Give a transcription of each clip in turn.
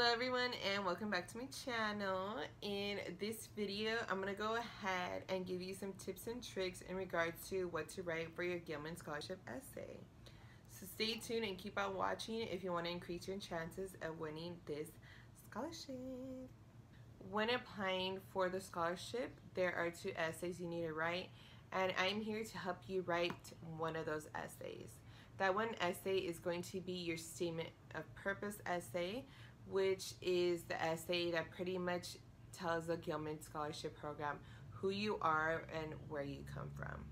Hello everyone and welcome back to my channel. In this video, I'm going to go ahead and give you some tips and tricks in regards to what to write for your Gilman Scholarship essay. So stay tuned and keep on watching if you want to increase your chances of winning this scholarship. When applying for the scholarship, there are two essays you need to write and I'm here to help you write one of those essays. That one essay is going to be your statement of purpose essay which is the essay that pretty much tells the Gilman Scholarship Program who you are and where you come from.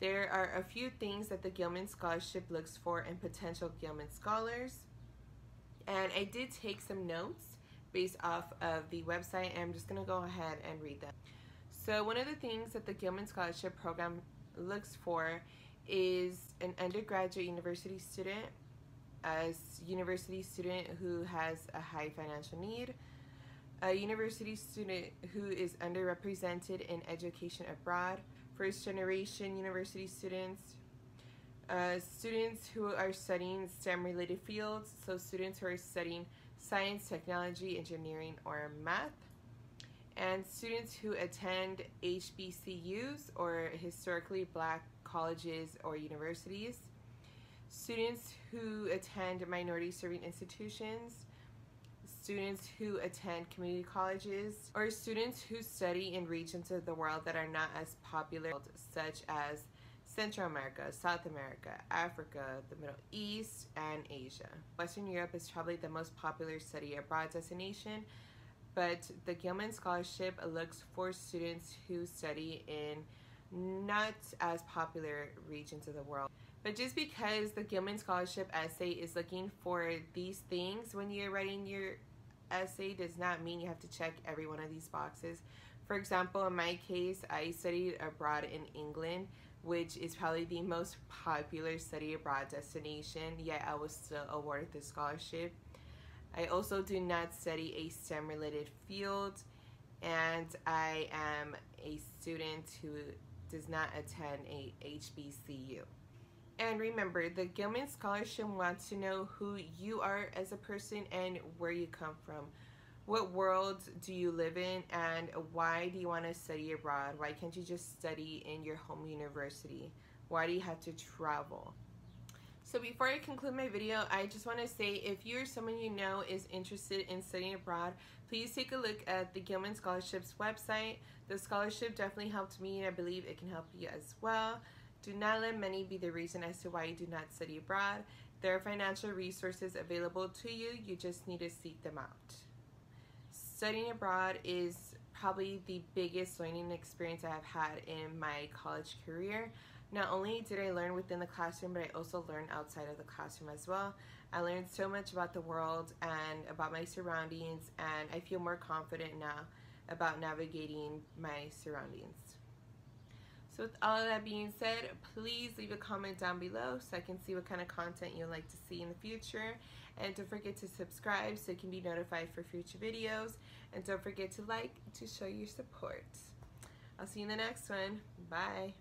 There are a few things that the Gilman Scholarship looks for in potential Gilman scholars. And I did take some notes based off of the website and I'm just to go ahead and read them. So one of the things that the Gilman Scholarship Program looks for is an undergraduate university student a university student who has a high financial need, a university student who is underrepresented in education abroad, first generation university students, uh, students who are studying STEM related fields, so students who are studying science, technology, engineering, or math, and students who attend HBCUs or historically black colleges or universities, students who attend minority serving institutions, students who attend community colleges, or students who study in regions of the world that are not as popular, such as Central America, South America, Africa, the Middle East, and Asia. Western Europe is probably the most popular study abroad destination, but the Gilman Scholarship looks for students who study in not as popular regions of the world. But just because the Gilman Scholarship essay is looking for these things when you're writing your essay does not mean you have to check every one of these boxes. For example, in my case, I studied abroad in England, which is probably the most popular study abroad destination, yet I was still awarded the scholarship. I also do not study a STEM related field, and I am a student who does not attend a HBCU. And remember, the Gilman Scholarship wants to know who you are as a person and where you come from. What world do you live in and why do you want to study abroad? Why can't you just study in your home university? Why do you have to travel? So before I conclude my video, I just want to say if you or someone you know is interested in studying abroad, please take a look at the Gilman Scholarships website. The scholarship definitely helped me and I believe it can help you as well. Do not let money be the reason as to why you do not study abroad. There are financial resources available to you. You just need to seek them out. Studying abroad is probably the biggest learning experience I have had in my college career. Not only did I learn within the classroom, but I also learned outside of the classroom as well. I learned so much about the world and about my surroundings, and I feel more confident now about navigating my surroundings. So with all of that being said, please leave a comment down below so I can see what kind of content you'd like to see in the future. And don't forget to subscribe so you can be notified for future videos. And don't forget to like to show your support. I'll see you in the next one. Bye.